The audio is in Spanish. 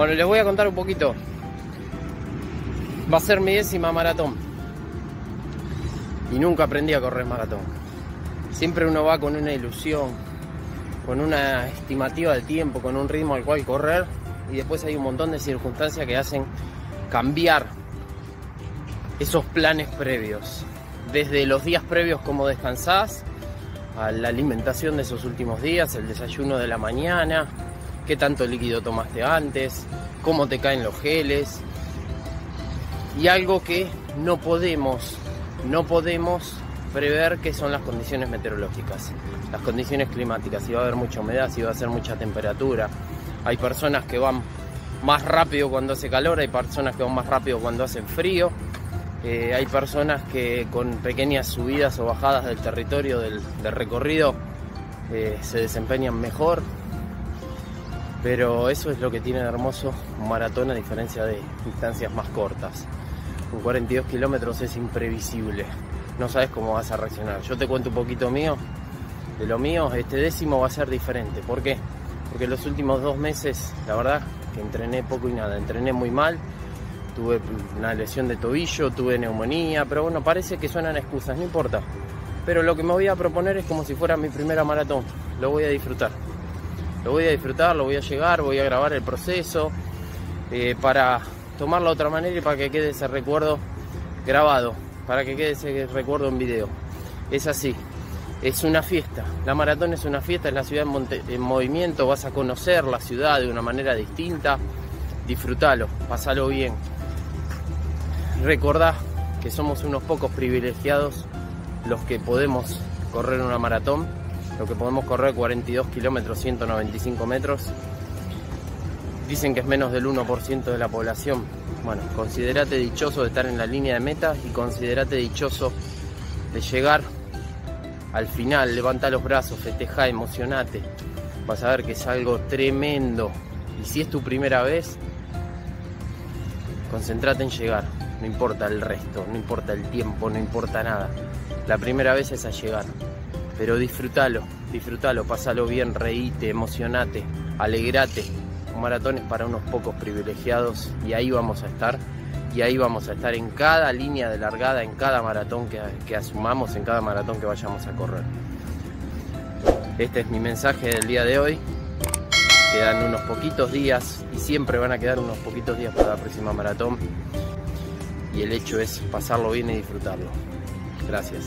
Bueno, les voy a contar un poquito. Va a ser mi décima maratón. Y nunca aprendí a correr maratón. Siempre uno va con una ilusión, con una estimativa del tiempo, con un ritmo al cual correr. Y después hay un montón de circunstancias que hacen cambiar esos planes previos. Desde los días previos, cómo descansás, a la alimentación de esos últimos días, el desayuno de la mañana, qué tanto líquido tomaste antes, cómo te caen los geles. Y algo que no podemos, no podemos prever qué son las condiciones meteorológicas, las condiciones climáticas, si va a haber mucha humedad, si va a ser mucha temperatura. Hay personas que van más rápido cuando hace calor, hay personas que van más rápido cuando hace frío. Eh, hay personas que con pequeñas subidas o bajadas del territorio del, recorrido eh, se desempeñan mejor, pero eso es lo que tiene de hermoso un maratón a diferencia de distancias más cortas. Un 42 kilómetros es imprevisible, no sabes cómo vas a reaccionar. Yo te cuento un poquito mío, de lo mío, este décimo va a ser diferente. ¿Por qué? Porque los últimos dos meses, la verdad, que entrené poco y nada, entrené muy mal, tuve una lesión de tobillo, tuve neumonía, pero bueno, parece que suenan excusas, no importa. Pero lo que me voy a proponer es como si fuera mi primera maratón, lo voy a disfrutar lo voy a disfrutar, lo voy a llegar, voy a grabar el proceso eh, para tomarlo de otra manera y para que quede ese recuerdo grabado, para que quede ese recuerdo en video. Es así, es una fiesta, la maratón es una fiesta, es la ciudad en, movimiento, vas a conocer la ciudad de una manera distinta, disfrútalo, pasalo bien. Recordá que somos unos pocos privilegiados los que podemos correr una maratón lo que podemos correr 42 kilómetros, 195 metros. Dicen que es menos del 1% de la población. Bueno, considerate dichoso de estar en la línea de meta y considerate dichoso de llegar al final. Levanta los brazos, festeja, emocionate. Vas a ver que es algo tremendo. Y si es tu primera vez, concentrate en llegar. No importa el resto, no importa el tiempo, no importa nada. La primera vez es a llegar pero disfrútalo, disfrútalo, pasalo bien, reíte, emocionate, alegrate. Un maratón es para unos pocos privilegiados y ahí vamos a estar. Y ahí vamos a estar en cada línea de largada, en cada maratón que, que asumamos, en cada maratón que vayamos a correr. Este es mi mensaje del día de hoy. Quedan unos poquitos días y siempre van a quedar unos poquitos días para la próxima maratón. Y el hecho es pasarlo bien y disfrutarlo. Gracias.